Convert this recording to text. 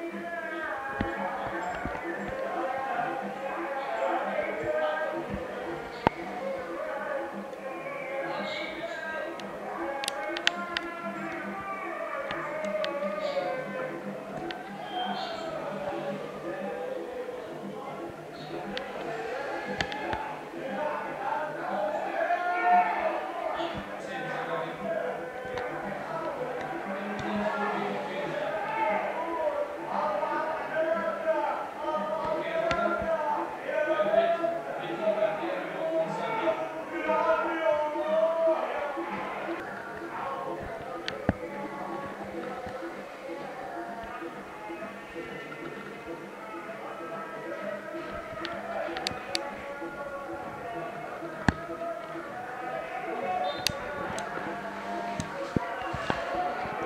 you